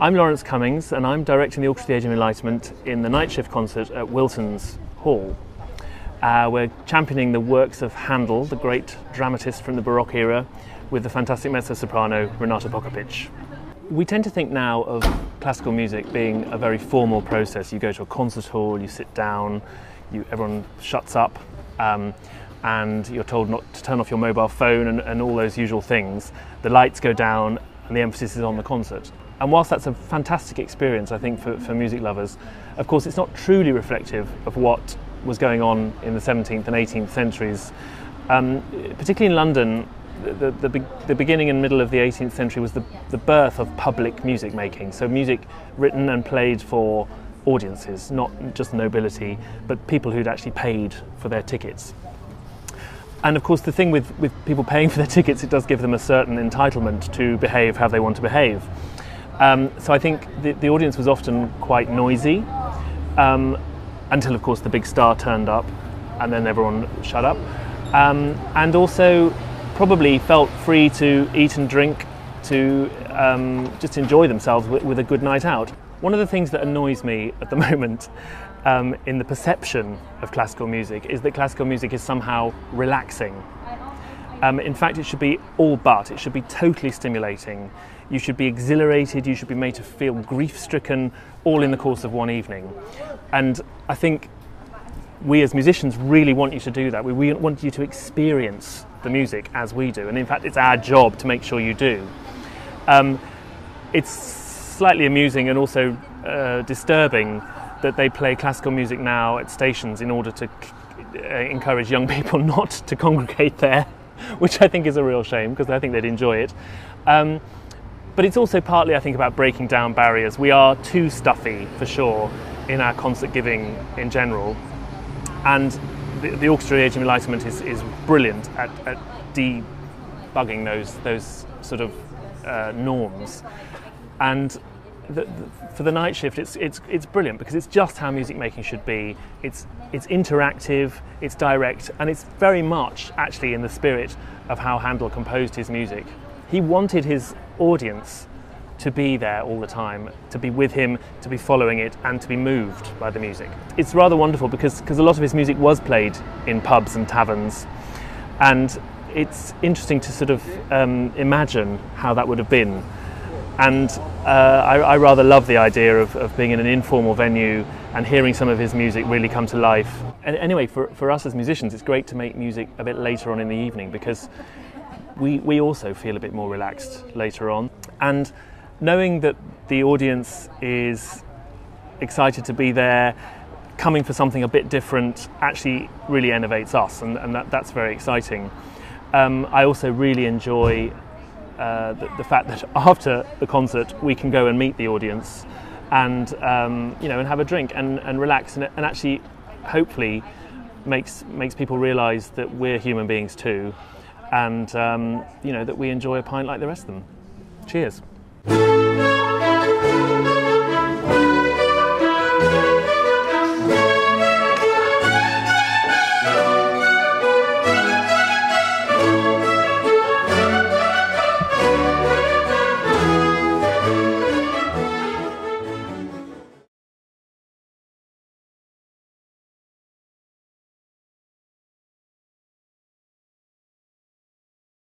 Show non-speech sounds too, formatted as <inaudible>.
I'm Laurence Cummings and I'm directing the Orchestra of the Age of Enlightenment in the night shift concert at Wilton's Hall. Uh, we're championing the works of Handel, the great dramatist from the Baroque era, with the fantastic mezzo-soprano Renata Pokupić. We tend to think now of classical music being a very formal process. You go to a concert hall, you sit down, you, everyone shuts up, um, and you're told not to turn off your mobile phone and, and all those usual things. The lights go down and the emphasis is on the concert. And whilst that's a fantastic experience, I think, for, for music lovers, of course, it's not truly reflective of what was going on in the 17th and 18th centuries. Um, particularly in London, the, the, the, beginning and middle of the 18th century was the, the birth of public music making. So, music written and played for audiences, not just nobility, but people who'd actually paid for their tickets. And of course, the thing with, with people paying for their <laughs> tickets, it does give them a certain entitlement to behave how they want to behave. Um, so I think the, the, audience was often quite noisy um, until, of course, the big star turned up and then everyone shut up. Um, and also probably felt free to eat and drink, to um, just enjoy themselves with, with, a good night out. One of the things that annoys me at the <laughs> moment um, in the perception of classical music is that classical music is somehow relaxing. Um, in fact, it should be all but. It should be totally stimulating. You should be exhilarated. You should be made to feel grief stricken all in the course of one evening. And I think we as musicians really want you to do that. We, we want you to experience the music as we do. And in fact, it's our job to make sure you do. Um, it's slightly amusing and also uh, disturbing that they play classical music now at stations in order to uh, encourage young <laughs> people not to congregate there <laughs> which I think is a real shame because I think they'd enjoy it. Um, but it's also partly, I think, about breaking down barriers. We are too stuffy, for sure, in our concert giving in general. And the, the Orchestra Age of Enlightenment is, is brilliant at, at debugging those, those sort of uh, norms. And the, for the night shift, it's, it's, it's brilliant because it's just how music making should be. It's, it's interactive, it's direct, and it's very much actually in the spirit of how Handel composed his music. He wanted his audience to be there all the time, to be with him, to be following it, and to be moved by the music. It's rather wonderful because, because a lot of his music was played in pubs and taverns, and it's interesting to sort of um, imagine how that would have been and uh, I, I, rather love the idea of, of, being in an informal venue and hearing some of his music really come to life. And anyway, for, for us as musicians, it's great to make music a bit later on in the evening because we, we also feel a bit more relaxed later on. And knowing that the audience is excited to be there, coming for something a bit different, actually really innovates us, and, and that, that's very exciting. Um, I also really enjoy uh, the, the, fact that <laughs> after the concert we can go and meet the audience and um, you know and have a drink and, and relax and, and actually hopefully makes makes people realise that we're human beings too and um, you know that we enjoy a pint like the rest of them. Cheers.